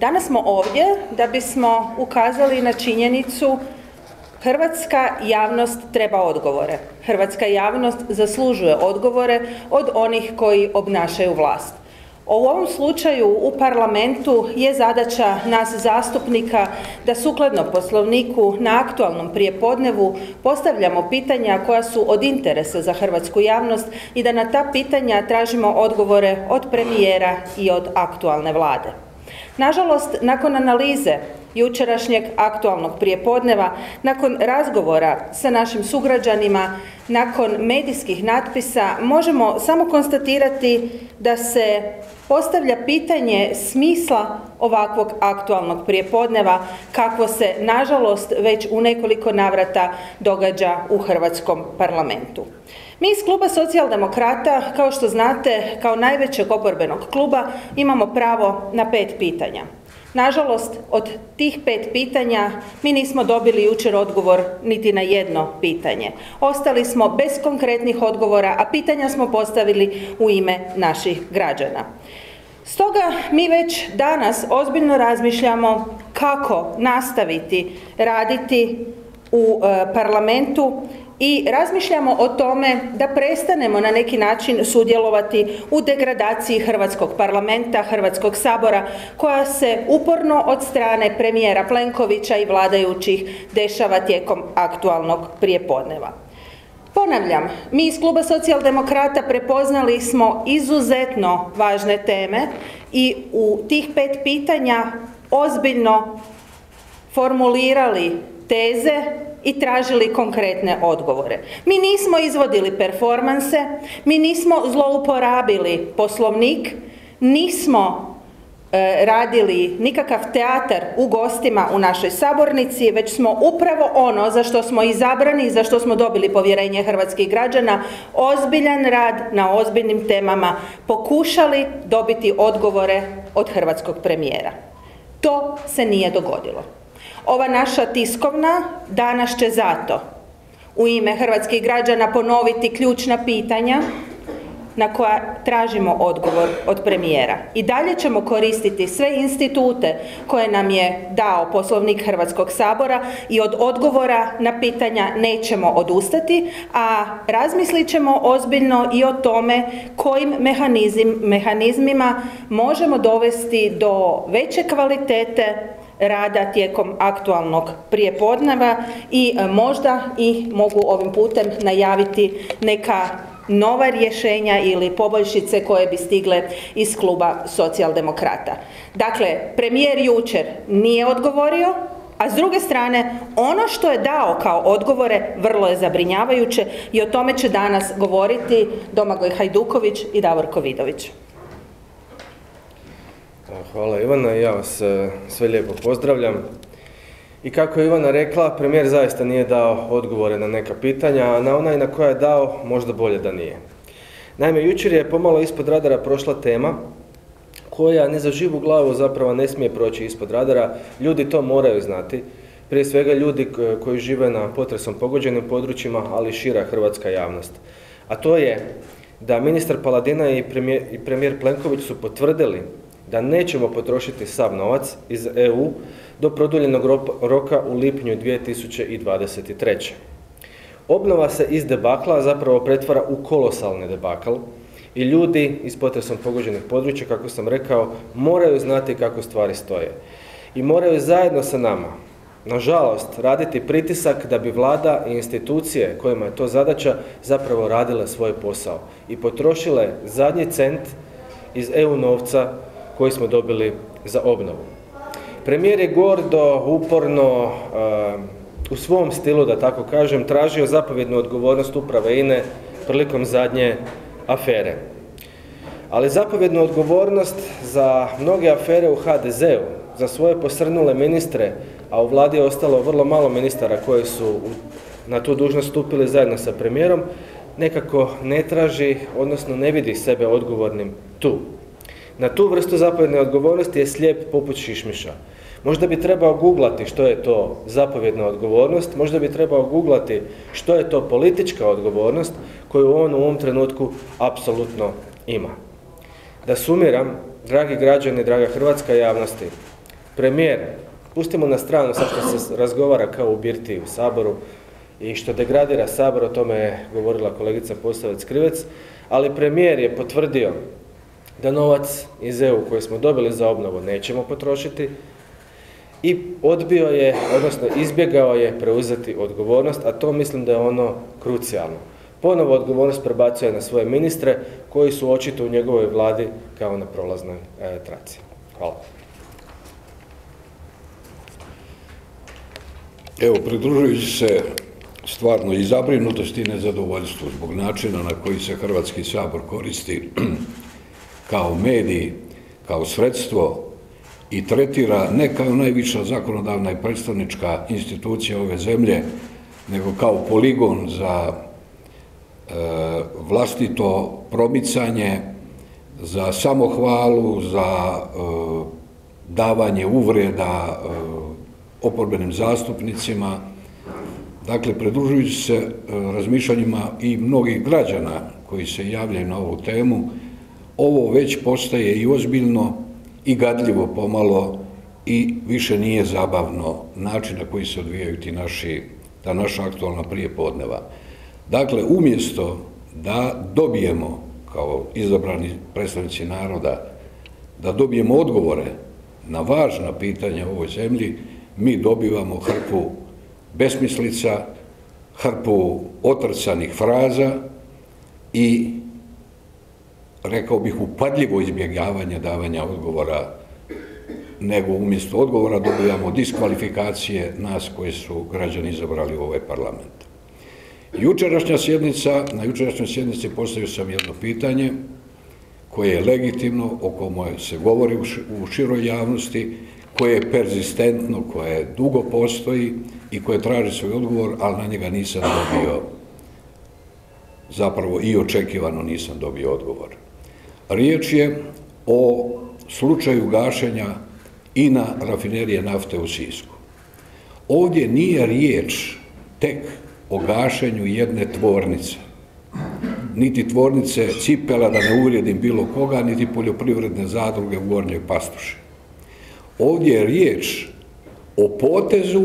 Danas smo ovdje da bismo ukazali na činjenicu Hrvatska javnost treba odgovore. Hrvatska javnost zaslužuje odgovore od onih koji obnašaju vlast. U ovom slučaju u parlamentu je zadaća nas zastupnika da sukladno poslovniku na aktualnom prijepodnevu postavljamo pitanja koja su od interesa za hrvatsku javnost i da na ta pitanja tražimo odgovore od premijera i od aktualne vlade. Nažalost, nakon analize jučerašnjeg aktualnog prijepodneva, nakon razgovora sa našim sugrađanima, nakon medijskih natpisa, možemo samo konstatirati da se postavlja pitanje smisla ovakvog aktualnog prijepodneva, kakvo se, nažalost, već u nekoliko navrata događa u Hrvatskom parlamentu. Mi iz kluba socijaldemokrata, kao što znate, kao najvećeg oporbenog kluba, imamo pravo na pet pitanja. Nažalost, od tih pet pitanja mi nismo dobili jučer odgovor niti na jedno pitanje. Ostali smo bez konkretnih odgovora, a pitanja smo postavili u ime naših građana. Stoga mi već danas ozbiljno razmišljamo kako nastaviti raditi u e, parlamentu i razmišljamo o tome da prestanemo na neki način sudjelovati u degradaciji Hrvatskog parlamenta, Hrvatskog sabora, koja se uporno od strane premijera Plenkovića i vladajućih dešava tijekom aktualnog prijepodneva. Ponavljam, mi iz Kluba socijaldemokrata prepoznali smo izuzetno važne teme i u tih pet pitanja ozbiljno formulirali teze i tražili konkretne odgovore. Mi nismo izvodili performanse, mi nismo zlouporabili poslovnik, nismo e, radili nikakav teatar u gostima u našoj sabornici, već smo upravo ono za što smo izabrani i za što smo dobili povjerenje hrvatskih građana, ozbiljan rad na ozbiljnim temama, pokušali dobiti odgovore od hrvatskog premijera. To se nije dogodilo. Ova naša tiskovna danas će zato u ime hrvatskih građana ponoviti ključna pitanja na koja tražimo odgovor od premijera. I dalje ćemo koristiti sve institute koje nam je dao poslovnik Hrvatskog sabora i od odgovora na pitanja nećemo odustati, a razmislit ćemo ozbiljno i o tome kojim mehanizmima možemo dovesti do veće kvalitete rada tijekom aktualnog prijepodneva i e, možda i mogu ovim putem najaviti neka nova rješenja ili poboljšice koje bi stigle iz kluba socijaldemokrata. Dakle, premijer jučer nije odgovorio, a s druge strane, ono što je dao kao odgovore vrlo je zabrinjavajuće i o tome će danas govoriti Domagoj Hajduković i Davorko Vidović. Hvala Ivana, ja vas e, sve lijepo pozdravljam. I kako je Ivana rekla, premijer zaista nije dao odgovore na neka pitanja, a na onaj na koja je dao, možda bolje da nije. Naime, jučer je pomalo ispod radara prošla tema koja ne za živu glavu zapravo ne smije proći ispod radara. Ljudi to moraju znati. Prije svega ljudi koji žive na potresom pogođenim područjima, ali šira hrvatska javnost. A to je da ministar Paladina i premijer Plenković su potvrdili da nećemo potrošiti sav novac iz EU do produljenog roka u lipnju 2023. Obnova se iz debakla zapravo pretvara u kolosalni debakl i ljudi iz potresom pogođenih područja, kako sam rekao, moraju znati kako stvari stoje. I moraju zajedno sa nama, nažalost, raditi pritisak da bi vlada i institucije kojima je to zadaća zapravo radile svoj posao i potrošile zadnji cent iz EU novca koji smo dobili za obnovu. Premijer je gordo, uporno, eh, u svom stilu, da tako kažem, tražio zapovjednu odgovornost uprave INE prilikom zadnje afere. Ali zapovjednu odgovornost za mnoge afere u HDZ-u, za svoje posrnule ministre, a u vladi je ostalo vrlo malo ministara koji su na tu dužnost stupili zajedno sa premijerom, nekako ne traži, odnosno ne vidi sebe odgovornim tu. Na tu vrstu zapovjedne odgovornosti je slijep poput šišmiša. Možda bi trebao googlati što je to zapovjedna odgovornost, možda bi trebao googlati što je to politička odgovornost koju on u ovom trenutku apsolutno ima. Da sumiram, dragi građani, draga hrvatska javnosti, premijer, pustimo na stranu sad što se razgovara kao u birti u Saboru i što degradira Sabor, o tome je govorila kolegica Posavec Krivec, ali premijer je potvrdio da novac iz EU koji smo dobili za obnovu nećemo potrošiti i odbio je, odnosno izbjegao je preuzeti odgovornost, a to mislim da je ono krucijalno. Ponovo odgovornost prebacuje na svoje ministre koji su očito u njegovoj vladi kao na prolaznoj e, traci. Hvala. Evo, pridružujući se stvarno i zabrinutosti i nezadovoljstvu zbog načina na koji se Hrvatski sabor koristi kao mediji, kao sredstvo i tretira ne kao najviša zakonodavna i predstavnička institucija ove zemlje, nego kao poligon za e, vlastito promicanje, za samohvalu, za e, davanje uvreda e, oporbenim zastupnicima. Dakle, pridružujući se razmišljanjima i mnogih građana koji se javljaju na ovu temu, ovo već postaje i ozbiljno i gadljivo pomalo i više nije zabavno način na koji se odvijaju ti naši, ta naša aktualna prijepodneva. Dakle, umjesto da dobijemo, kao izabrani predstavnici naroda, da dobijemo odgovore na važna pitanja u ovoj zemlji, mi dobivamo hrpu besmislica, hrpu otrcanih fraza i rekao bih, upadljivo izbjegavanje davanja odgovora, nego umjesto odgovora dobijamo diskvalifikacije nas koje su građani izabrali u ovaj parlament. Jučerašnja sjednica, na jučerašnjoj sjednici postavio sam jedno pitanje koje je legitimno, o kome se govori u široj javnosti, koje je perzistentno, koje dugo postoji i koje traži svoj odgovor, ali na njega nisam dobio, zapravo i očekivano nisam dobio odgovor. Riječ je o slučaju gašenja i na rafinerije nafte u Sisku. Ovdje nije riječ tek o gašenju jedne tvornice, niti tvornice cipela, da ne uvrijedim bilo koga, niti poljoprivredne zadruge u Gornjoj Pastuši. Ovdje je riječ o potezu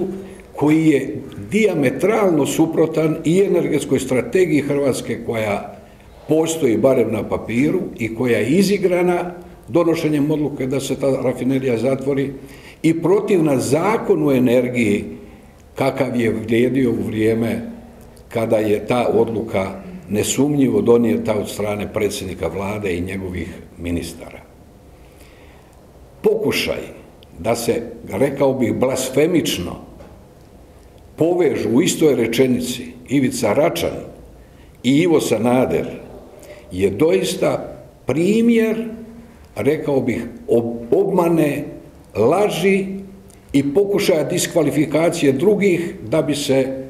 koji je diametralno suprotan i energetskoj strategiji Hrvatske koja postoji barem na papiru i koja je izigrana donošenjem odluke da se ta rafinerija zatvori i protivna zakonu energiji kakav je vrijedio u vrijeme kada je ta odluka nesumnjivo donijeta od strane predsjednika vlade i njegovih ministara. Pokušaj da se, rekao bih, blasfemično povežu u istoj rečenici Ivica Račan i Ivo Sanader je doista primjer, rekao bih, obmane, laži i pokušaja diskvalifikacije drugih da bi se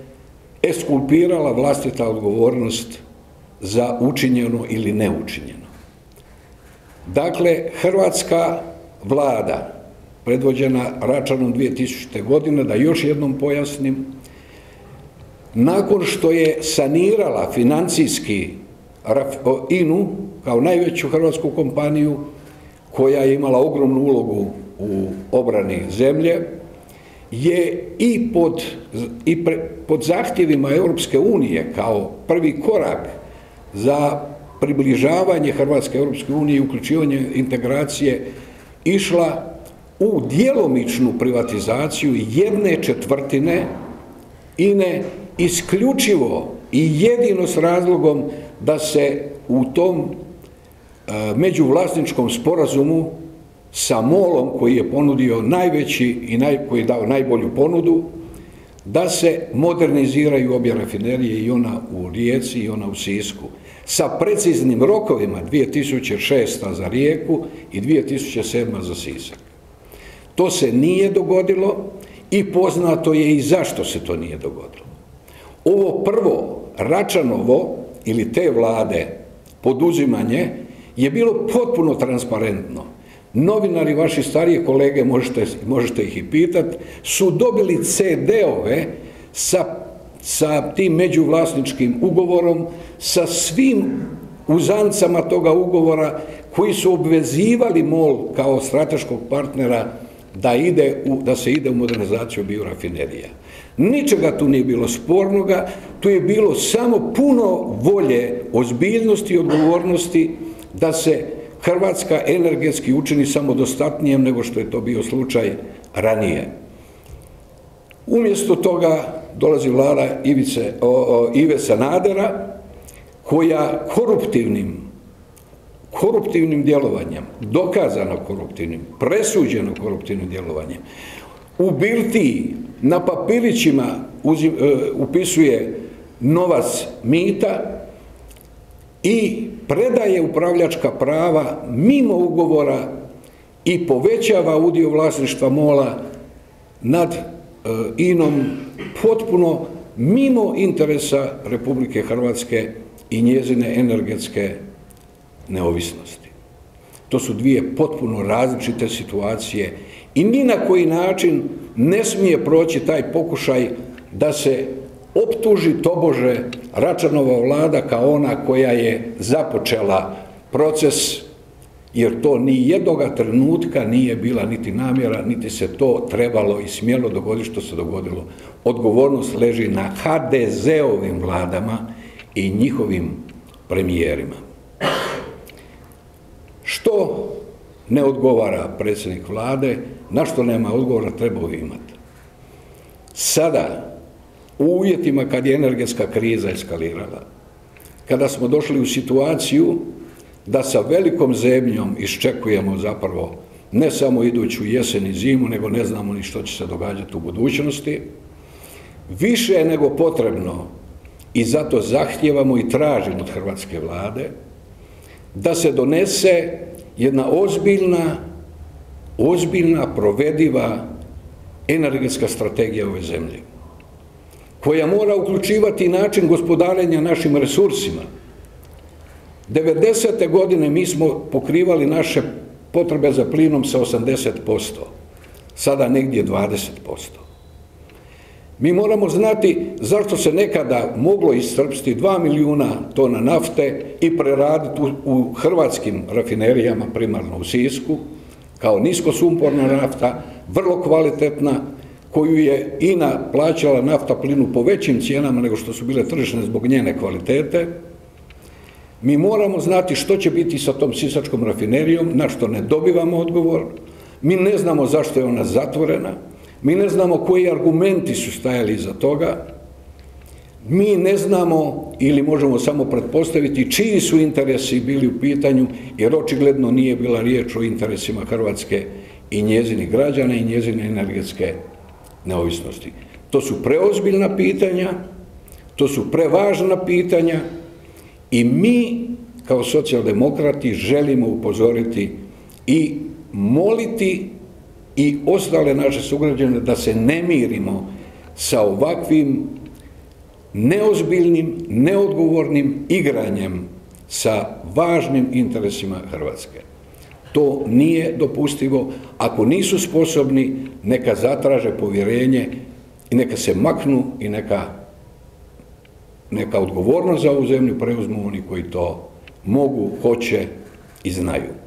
eskulpirala vlastita odgovornost za učinjeno ili neučinjeno. Dakle, hrvatska vlada, predvođena Račanom 2000. godine, da još jednom pojasnim, nakon što je sanirala financijski INU kao najveću hrvatsku kompaniju koja je imala ogromnu ulogu u obrani zemlje, je i pod, i pod zahtjevima Europske unije kao prvi korak za približavanje Hrvatske Europske unije i uključivanje integracije išla u djelomičnu privatizaciju jedne četvrtine INE isključivo i jedino s razlogom da se u tom e, međuvlasničkom sporazumu sa Molom koji je ponudio najveći i koji je dao najbolju ponudu, da se moderniziraju obje rafinerije i ona u Rijeci i ona u Sisku. Sa preciznim rokovima 2006. za Rijeku i 2007. za Sisak. To se nije dogodilo i poznato je i zašto se to nije dogodilo. Ovo prvo, Račanovo, ili te vlade poduzimanje je bilo potpuno transparentno. Novinari, vaši starije kolege, možete, možete ih i pitati, su dobili CD-ove sa, sa tim međuvlasničkim ugovorom, sa svim uzancama toga ugovora koji su obvezivali MOL kao strateškog partnera da, ide u, da se ide u modernizaciju biorafinerija. Ničega tu nije bilo spornoga, tu je bilo samo puno volje, ozbiljnosti i odgovornosti da se Hrvatska energetski učini samodostatnijem nego što je to bio slučaj ranije. Umjesto toga dolazi vlada Ive Sanadera, koja koruptivnim, koruptivnim djelovanjem, dokazano koruptivnim, presuđeno koruptivnim djelovanjem, u Biltiji na papirićima e, upisuje novac mita i predaje upravljačka prava mimo ugovora i povećava udio vlasništva mola nad e, inom potpuno mimo interesa Republike Hrvatske i njezine energetske neovisnosti. To su dvije potpuno različite situacije i ni na koji način ne smije proći taj pokušaj da se optuži tobože Račanova vlada kao ona koja je započela proces, jer to ni jednoga trenutka nije bila niti namjera, niti se to trebalo i smjelo dogoditi što se dogodilo. Odgovornost leži na HDZ-ovim vladama i njihovim premijerima. Što ne odgovara predsjednik vlade, na što nema odgovora, trebao imati. Sada, u uvjetima kad je energetska kriza eskalirala, kada smo došli u situaciju da sa velikom zemljom iščekujemo zapravo ne samo iduću jesen i zimu, nego ne znamo ni što će se događati u budućnosti, više je nego potrebno i zato zahtijevamo i tražimo od Hrvatske vlade da se donese jedna ozbiljna, ozbiljna, provediva energetska strategija ove zemlje, koja mora uključivati način gospodarenja našim resursima. 90. godine mi smo pokrivali naše potrebe za plinom sa 80%, sada negdje 20%. Mi moramo znati zašto se nekada moglo iscrpsti 2 milijuna tona nafte i preraditi u, u hrvatskim rafinerijama, primarno u Sisku, kao niskosumporna nafta, vrlo kvalitetna, koju je INA plaćala nafta plinu po većim cijenama nego što su bile tržišne zbog njene kvalitete. Mi moramo znati što će biti sa tom sisačkom rafinerijom, na što ne dobivamo odgovor. Mi ne znamo zašto je ona zatvorena. Mi ne znamo koji argumenti su stajali iza toga. Mi ne znamo ili možemo samo pretpostaviti čiji su interesi bili u pitanju, jer očigledno nije bila riječ o interesima Hrvatske i njezinih građana i njezine energetske neovisnosti. To su preozbiljna pitanja, to su prevažna pitanja i mi kao socijaldemokrati želimo upozoriti i moliti i ostale naše sugrađane da se ne mirimo sa ovakvim neozbiljnim, neodgovornim igranjem sa važnim interesima Hrvatske. To nije dopustivo. Ako nisu sposobni, neka zatraže povjerenje i neka se maknu i neka, neka odgovornost za ovu zemlju preuzmu oni koji to mogu, hoće i znaju.